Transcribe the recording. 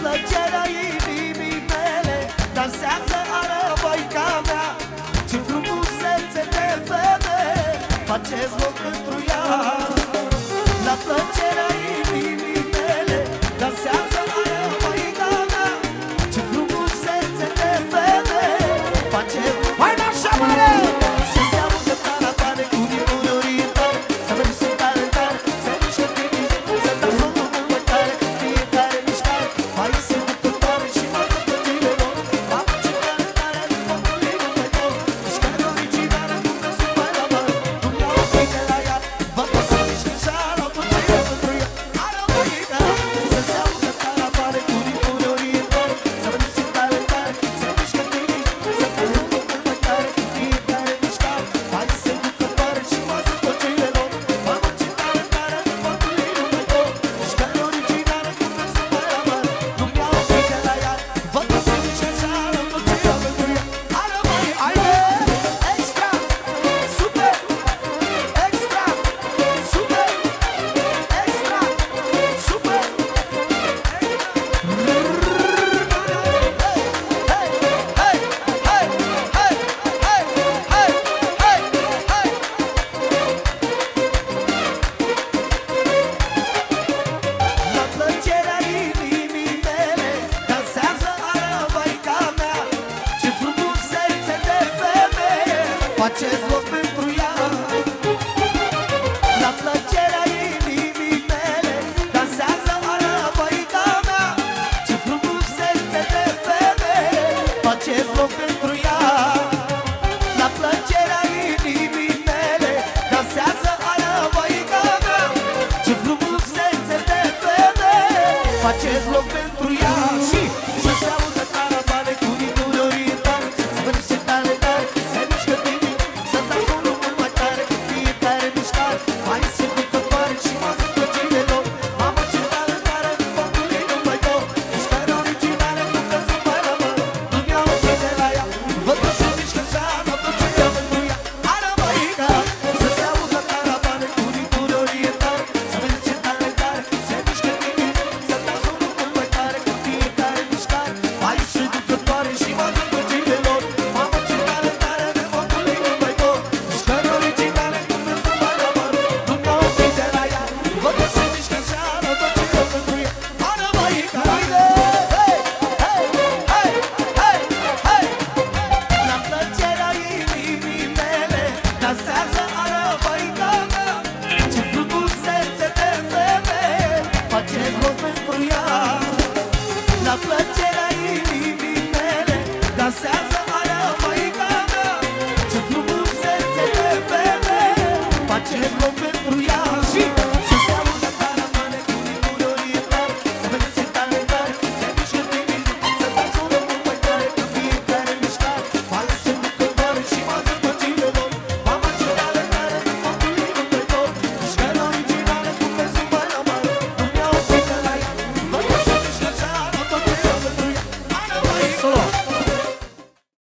plăcerea inimii mele. Dansează arăboica mea Ce frumusețe de vede Faceți loc pentru ea La plăcerea acest loc pentru ea. Și